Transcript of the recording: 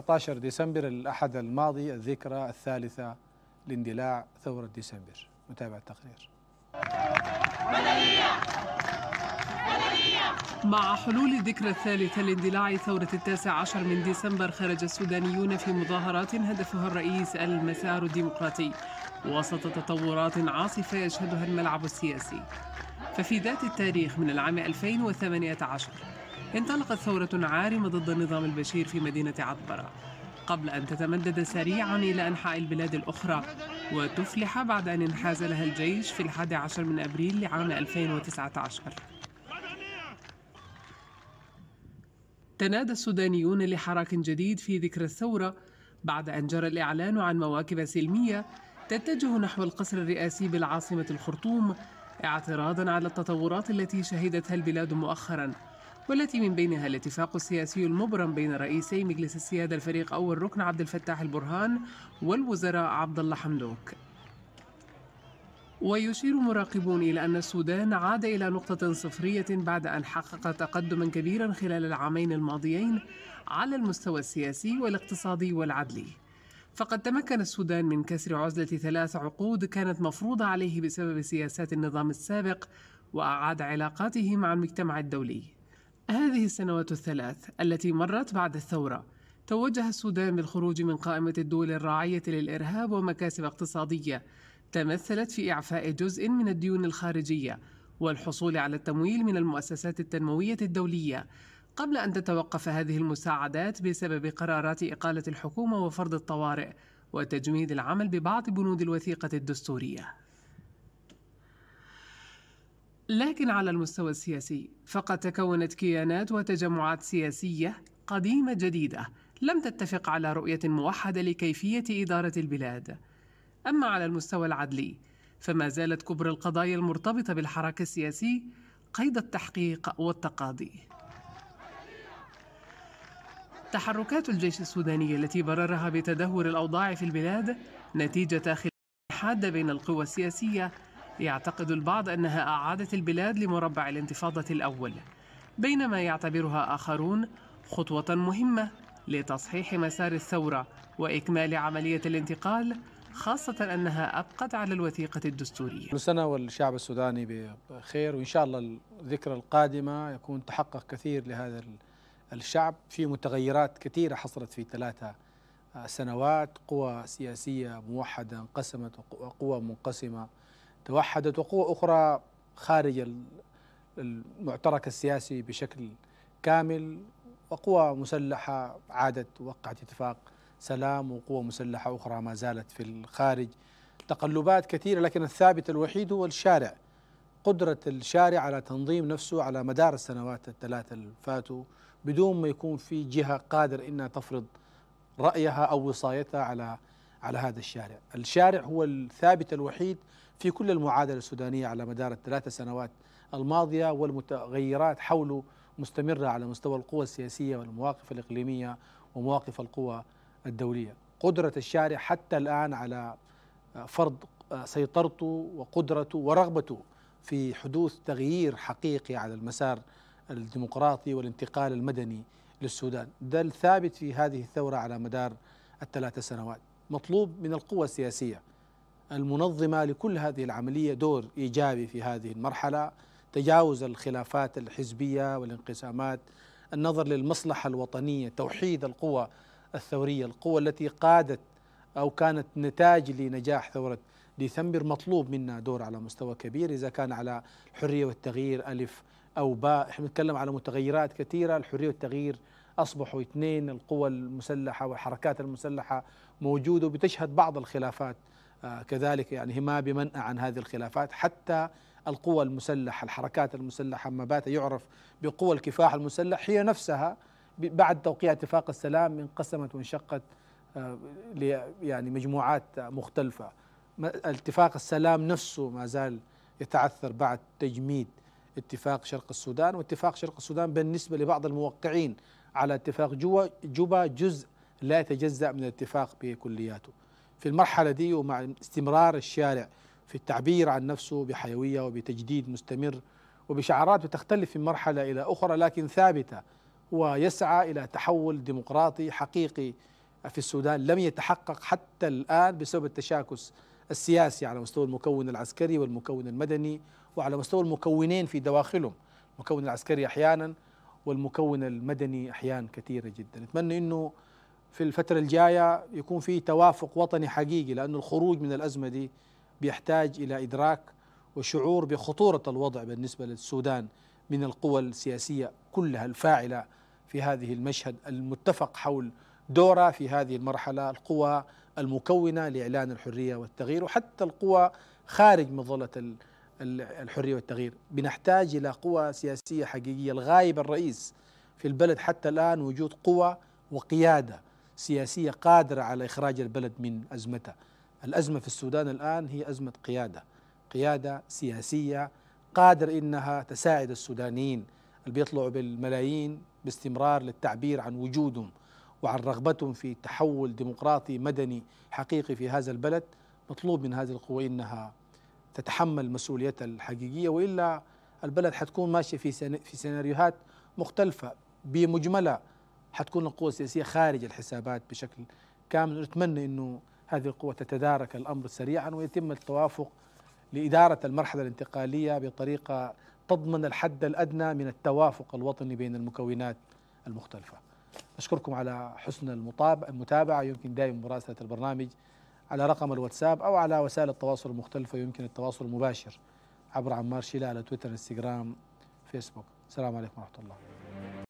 19 ديسمبر الأحد الماضي الذكرى الثالثة لاندلاع ثورة ديسمبر. نتابع التقرير. مع حلول الذكرى الثالثة لاندلاع ثورة التاسع عشر من ديسمبر خرج السودانيون في مظاهرات هدفها الرئيس المسار الديمقراطي وسط تطورات عاصفة يشهدها الملعب السياسي. ففي ذات التاريخ من العام 2018 انطلقت ثورة عارمة ضد النظام البشير في مدينة عطبرة. قبل أن تتمدد سريعا إلى أنحاء البلاد الأخرى وتفلح بعد أن انحاز لها الجيش في الحادي عشر من أبريل لعام 2019 تنادى السودانيون لحراك جديد في ذكرى الثورة بعد أن جرى الإعلان عن مواكب سلمية تتجه نحو القصر الرئاسي بالعاصمة الخرطوم اعتراضا على التطورات التي شهدتها البلاد مؤخرا. والتي من بينها الاتفاق السياسي المبرم بين رئيسي مجلس السيادة الفريق أول ركن عبد الفتاح البرهان والوزراء عبد الله حمدوك. ويشير مراقبون إلى أن السودان عاد إلى نقطة صفرية بعد أن حقق تقدما كبيرا خلال العامين الماضيين على المستوى السياسي والاقتصادي والعدلي. فقد تمكن السودان من كسر عزلة ثلاث عقود كانت مفروضة عليه بسبب سياسات النظام السابق وأعاد علاقاته مع المجتمع الدولي. هذه السنوات الثلاث التي مرت بعد الثورة توجه السودان بالخروج من قائمة الدول الراعية للإرهاب ومكاسب اقتصادية تمثلت في إعفاء جزء من الديون الخارجية والحصول على التمويل من المؤسسات التنموية الدولية قبل أن تتوقف هذه المساعدات بسبب قرارات إقالة الحكومة وفرض الطوارئ وتجميد العمل ببعض بنود الوثيقة الدستورية. لكن على المستوى السياسي فقد تكونت كيانات وتجمعات سياسية قديمة جديدة لم تتفق على رؤية موحدة لكيفية إدارة البلاد. أما على المستوى العدلي فما زالت كبرى القضايا المرتبطة بالحراك السياسي قيد التحقيق والتقاضي. تحركات الجيش السوداني التي بررها بتدهور الأوضاع في البلاد نتيجة خلاف حادة بين القوى السياسية يعتقد البعض أنها أعادت البلاد لمربع الانتفاضة الأول بينما يعتبرها آخرون خطوة مهمة لتصحيح مسار الثورة وإكمال عملية الانتقال خاصة أنها أبقت على الوثيقة الدستورية. كل سنة والشعب السوداني بخير وإن شاء الله الذكرى القادمة يكون تحقق كثير لهذا الشعب. في متغيرات كثيرة حصلت في ثلاثة سنوات قوى سياسية موحدة انقسمت وقوى منقسمة. توحدت وقوى أخرى خارج المعترك السياسي بشكل كامل وقوى مسلحة عادت وقعت اتفاق سلام وقوى مسلحة أخرى ما زالت في الخارج. تقلبات كثيرة لكن الثابت الوحيد هو الشارع. قدرة الشارع على تنظيم نفسه على مدار السنوات الثلاثة اللي فاتوا بدون ما يكون في جهة قادر إنها تفرض رأيها أو وصايتها على على هذا الشارع. الشارع هو الثابت الوحيد في كل المعادلة السودانية على مدار الثلاث سنوات الماضية والمتغيرات حوله مستمرة على مستوى القوى السياسية والمواقف الإقليمية ومواقف القوى الدولية. قدرة الشارع حتى الآن على فرض سيطرته وقدرته ورغبته في حدوث تغيير حقيقي على المسار الديمقراطي والانتقال المدني للسودان. ده الثابت في هذه الثورة على مدار الثلاث سنوات. مطلوب من القوى السياسية المنظمة لكل هذه العملية دور إيجابي في هذه المرحلة. تجاوز الخلافات الحزبية والانقسامات النظر للمصلحة الوطنية توحيد القوى الثورية القوى التي قادت أو كانت نتاج لنجاح ثورة ديسمبر مطلوب منا دور على مستوى كبير. إذا كان على الحرية والتغيير ألف أو باء. إحنا نتكلم على متغيرات كثيرة. الحرية والتغيير أصبحوا اثنين القوى المسلحة والحركات المسلحة موجودة وبتشهد بعض الخلافات كذلك يعني ما بمنأى عن هذه الخلافات. حتى القوى المسلحة الحركات المسلحة ما بات يعرف بقوى الكفاح المسلح هي نفسها بعد توقيع اتفاق السلام انقسمت وانشقت آه يعني مجموعات مختلفة. اتفاق السلام نفسه ما زال يتعثر بعد تجميد اتفاق شرق السودان واتفاق شرق السودان بالنسبة لبعض الموقعين على اتفاق جوبا جزء لا يتجزأ من الاتفاق بكلياته. في المرحلة دي ومع استمرار الشارع في التعبير عن نفسه بحيوية وبتجديد مستمر وبشعارات بتختلف من مرحلة إلى أخرى لكن ثابتة ويسعى إلى تحول ديمقراطي حقيقي في السودان. لم يتحقق حتى الآن بسبب التشاكس السياسي على مستوى المكون العسكري والمكون المدني وعلى مستوى المكونين في دواخلهم. المكون العسكري أحيانا والمكون المدني أحيانا كثيرة جدا. نتمنى إنه في الفترة الجاية يكون في توافق وطني حقيقي لأنه الخروج من الأزمة دي بيحتاج إلى إدراك وشعور بخطورة الوضع بالنسبة للسودان من القوى السياسية كلها الفاعلة في هذه المشهد المتفق حول دورها في هذه المرحلة القوى المكونة لإعلان الحرية والتغيير وحتى القوى خارج مظله الحرية والتغيير. بنحتاج إلى قوى سياسية حقيقية الغايب الرئيس في البلد حتى الآن وجود قوى وقيادة. سياسية قادرة على إخراج البلد من أزمتها. الأزمة في السودان الآن هي أزمة قيادة قيادة سياسية قادر إنها تساعد السودانيين. اللي بيطلعوا بالملايين باستمرار للتعبير عن وجودهم وعن رغبتهم في تحول ديمقراطي مدني حقيقي في هذا البلد. مطلوب من هذه القوى إنها تتحمل مسؤوليتها الحقيقية وإلا البلد حتكون ماشية في في سيناريوهات مختلفة بمجملها حتكون القوى السياسية خارج الحسابات بشكل كامل. نتمنى إنه هذه القوى تتدارك الأمر سريعا ويتم التوافق لإدارة المرحلة الانتقالية بطريقة تضمن الحد الأدنى من التوافق الوطني بين المكونات المختلفة. اشكركم على حسن المتابعة. يمكن دائما مراسلة البرنامج على رقم الواتساب أو على وسائل التواصل المختلفة يمكن التواصل المباشر عبر عمار شيلة على تويتر إنستغرام فيسبوك. السلام عليكم ورحمة الله.